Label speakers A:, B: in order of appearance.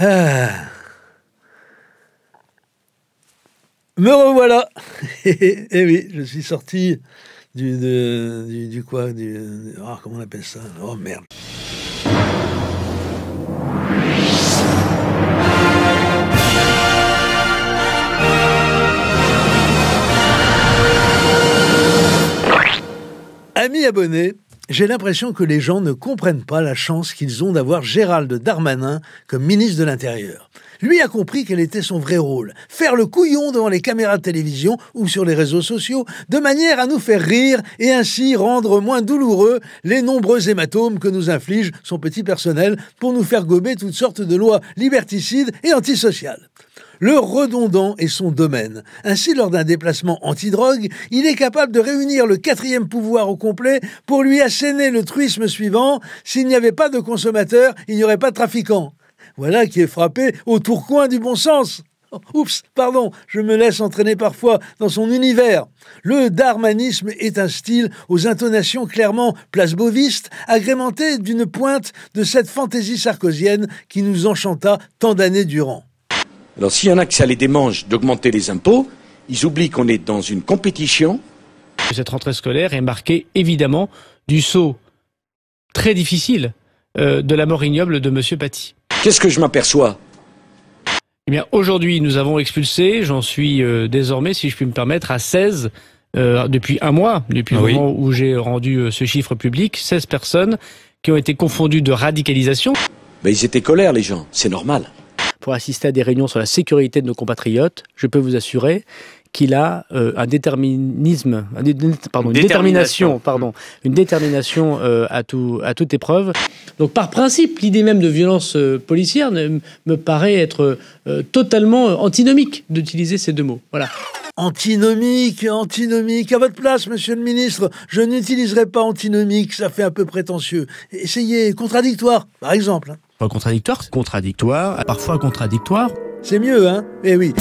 A: Ah. Me revoilà. Eh oui, je suis sorti du, du, du quoi du, oh, Comment on appelle ça? Oh merde. Amis abonnés, j'ai l'impression que les gens ne comprennent pas la chance qu'ils ont d'avoir Gérald Darmanin comme ministre de l'Intérieur. Lui a compris quel était son vrai rôle, faire le couillon devant les caméras de télévision ou sur les réseaux sociaux, de manière à nous faire rire et ainsi rendre moins douloureux les nombreux hématomes que nous inflige son petit personnel pour nous faire gober toutes sortes de lois liberticides et antisociales. Le redondant est son domaine. Ainsi, lors d'un déplacement anti-drogue, il est capable de réunir le quatrième pouvoir au complet pour lui asséner le truisme suivant. S'il n'y avait pas de consommateurs, il n'y aurait pas de trafiquants. Voilà qui est frappé au tourcoing du bon sens. Oups, pardon, je me laisse entraîner parfois dans son univers. Le darmanisme est un style aux intonations clairement place-boviste, agrémenté d'une pointe de cette fantaisie sarkozienne qui nous enchanta tant d'années durant.
B: Alors s'il y en a que ça les démange d'augmenter les impôts, ils oublient qu'on est dans une compétition.
C: Cette rentrée scolaire est marquée évidemment du saut très difficile euh, de la mort ignoble de M. Paty.
B: Qu'est-ce que je m'aperçois?
C: Eh bien aujourd'hui nous avons expulsé, j'en suis euh, désormais, si je puis me permettre, à 16 euh, depuis un mois, depuis le moment où j'ai rendu ce chiffre public, 16 personnes qui ont été confondues de radicalisation.
B: Mais ils étaient colères les gens, c'est normal
C: pour assister à des réunions sur la sécurité de nos compatriotes, je peux vous assurer qu'il a euh, un déterminisme, pardon, une détermination, pardon, une détermination euh, à, tout, à toute épreuve. Donc par principe, l'idée même de violence euh, policière me paraît être totalement antinomique d'utiliser ces deux mots. Voilà.
A: Antinomique, antinomique. À votre place, monsieur le ministre, je n'utiliserai pas antinomique, ça fait un peu prétentieux. Essayez contradictoire, par exemple.
C: Pas contradictoire, contradictoire, parfois contradictoire.
A: C'est mieux, hein? Eh oui.